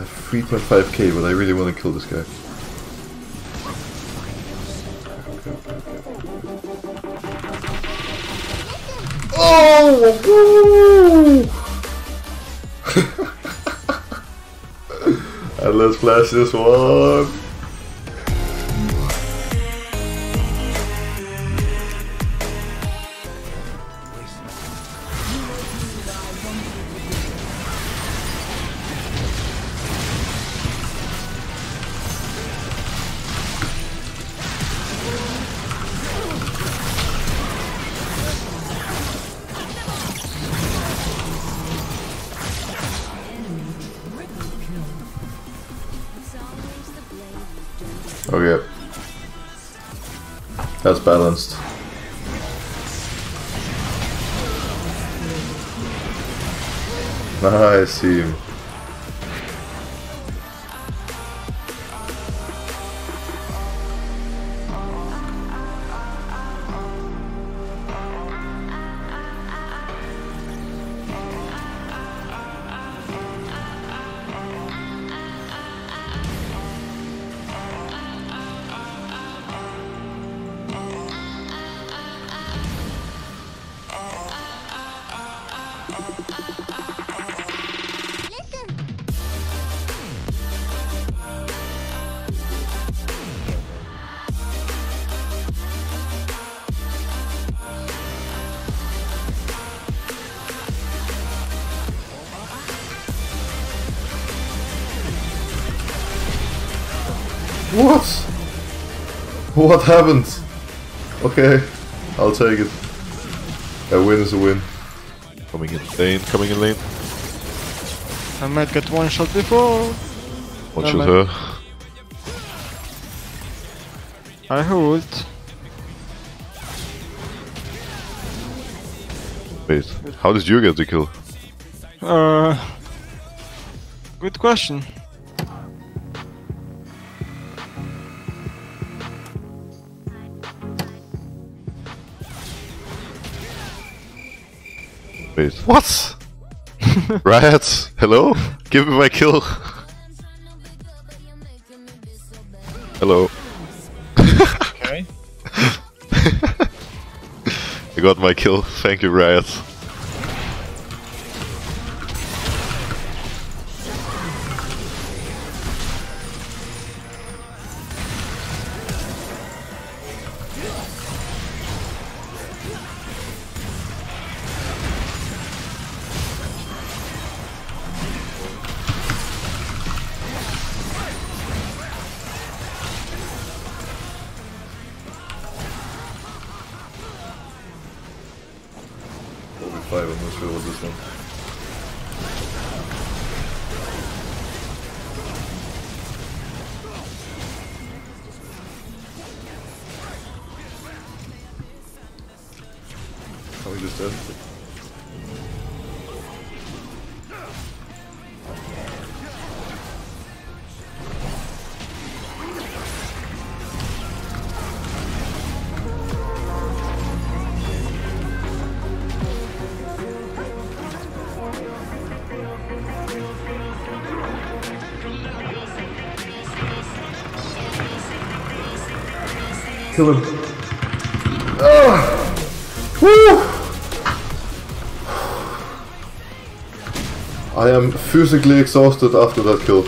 I have 3.5k, but I really want to kill this guy. Oh! and let's flash this one. Okay. That's balanced. Nice team. What? What happened? Okay, I'll take it. A win is a win. Coming in lane, coming in lane. I might get one shot before. One shot her. I hold. Wait, how did you get the kill? Uh, good question. Wait, what? Riot, hello? Give me my kill. hello. Okay. I got my kill. Thank you, Riot. Five, I'm not sure what this one. We just end Kill him. Woo! I am physically exhausted after that kill.